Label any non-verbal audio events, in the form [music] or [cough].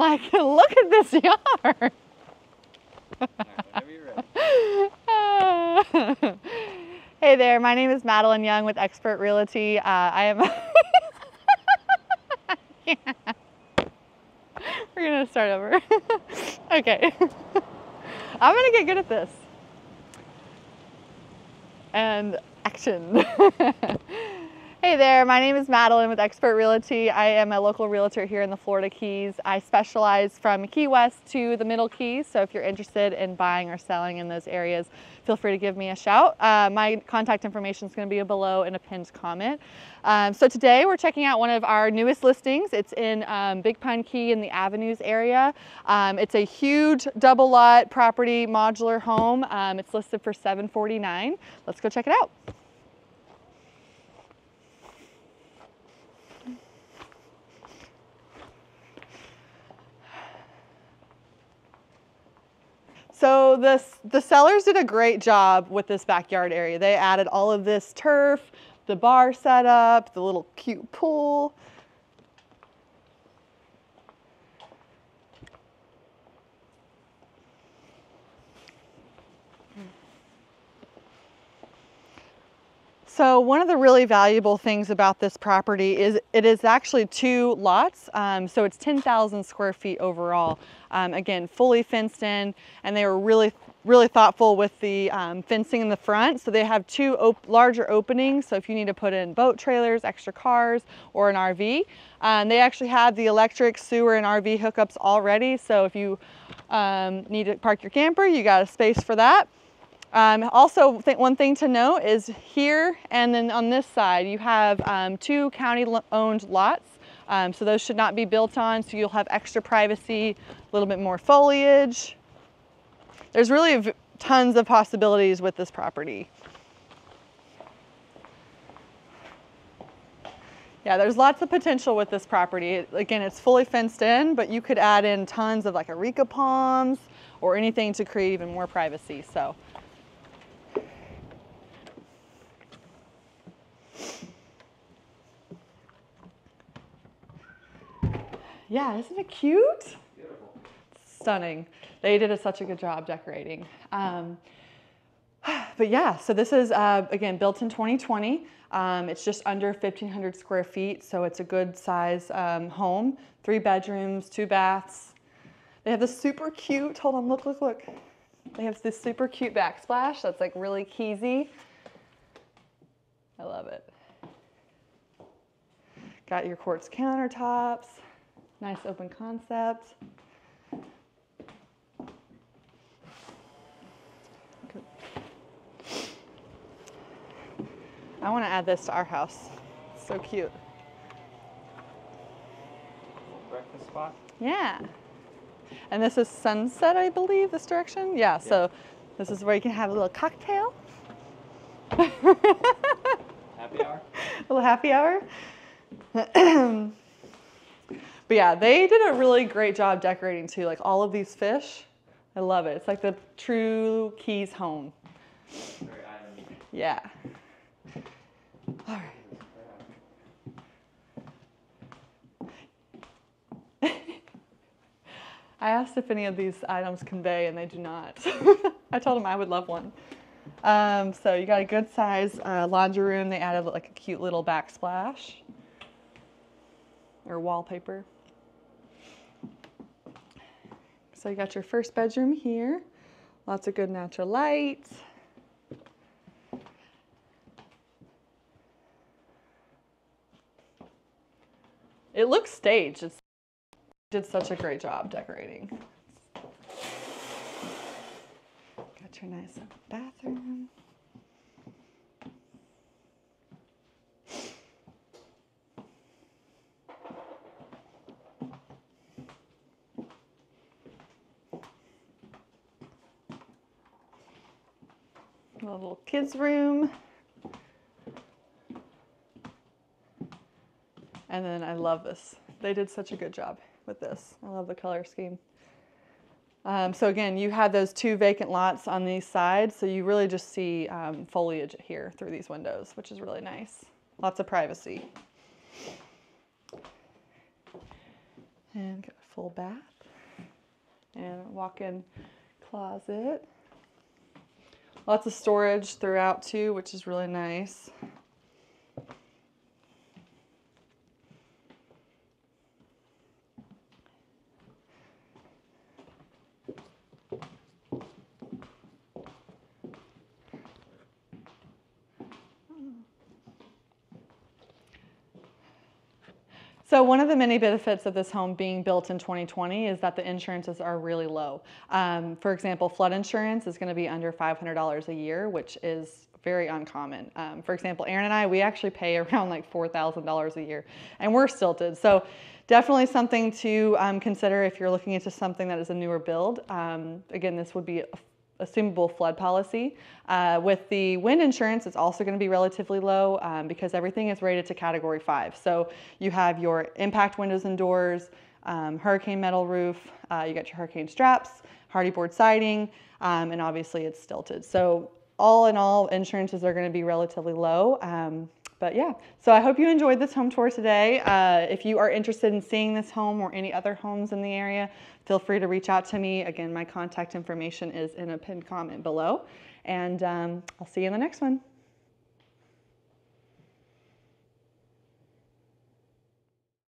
like, [laughs] look at this [laughs] yard. [laughs] hey there, my name is Madeleine Young with Expert Realty. Uh, I am. We're gonna start over. okay. I'm gonna get good at this. And action. Hey there, my name is Madeleine with Expert Realty. I am a local realtor here in the Florida Keys. I specialize from Key West to the Middle Keys, so if you're interested in buying or selling in those areas, feel free to give me a shout. Uh, my contact information is going to be below in a pinned comment. Um, so today we're checking out one of our newest listings. It's in um, Big Pine Key in the Avenues area. Um, it's a huge double lot property modular home. Um, it's listed for 749. Let's go check it out. So this, the sellers did a great job with this backyard area. They added all of this turf, the bar setup, the little cute pool. So one of the really valuable things about this property is it is actually two lots. Um, so it's 10,000 square feet overall. Um, again, fully fenced in and they were really, really thoughtful with the um, fencing in the front. So they have two op larger openings. So if you need to put in boat trailers, extra cars, or an RV, um, they actually have the electric sewer and RV hookups already. So if you um, need to park your camper, you got a space for that. Um, also, th one thing to note is here and then on this side, you have um, two county-owned lots. Um, so those should not be built on, so you'll have extra privacy, a little bit more foliage. There's really tons of possibilities with this property. Yeah, there's lots of potential with this property. Again, it's fully fenced in, but you could add in tons of like areca palms or anything to create even more privacy. So Yeah, isn't it cute? Beautiful. Stunning. They did a, such a good job decorating. Um, [sighs] but yeah, so this is, uh, again, built in 2020. Um, it's just under 1,500 square feet, so it's a good size um, home. Three bedrooms, two baths. They have this super cute, hold on, look, look, look. They have this super cute backsplash that's like really keysy. I love it. Got your quartz countertops. Nice open concept. I want to add this to our house. so cute. Breakfast spot? Yeah. And this is sunset, I believe, this direction? Yeah, yeah. so this is where you can have a little cocktail. happy hour? [laughs] A little happy hour. [clears throat] But yeah, they did a really great job decorating too. Like all of these fish, I love it. It's like the true Keys home. Yeah. All right. [laughs] I asked if any of these items convey and they do not. [laughs] I told them I would love one. Um, so you got a good size uh, laundry room. They added like a cute little backsplash or wallpaper. So you got your first bedroom here. Lots of good natural light. It looks staged. It's did such a great job decorating. Got your nice bathroom. A little kids room. And then I love this. They did such a good job with this. I love the color scheme. Um, so again, you had those two vacant lots on these sides, so you really just see um, foliage here through these windows, which is really nice. Lots of privacy. And got a full bath and walk-in closet. Lots of storage throughout too, which is really nice. So one of the many benefits of this home being built in 2020 is that the insurances are really low. Um, for example, flood insurance is going to be under $500 a year, which is very uncommon. Um, for example, Aaron and I, we actually pay [laughs] around like $4,000 a year, and we're stilted. So definitely something to um, consider if you're looking into something that is a newer build. Um, again, this would be a assumable flood policy. Uh, with the wind insurance, it's also going to be relatively low um, because everything is rated to category five. So you have your impact windows and doors, um, hurricane metal roof, uh, you got your hurricane straps, Hardie board siding, um, and obviously it's stilted. So all in all, insurances are going to be relatively low. But yeah, so I hope you enjoyed this home tour today. Uh, if you are interested in seeing this home or any other homes in the area, feel free to reach out to me. Again, my contact information is in a pinned comment below. And um, I'll see you in the next one.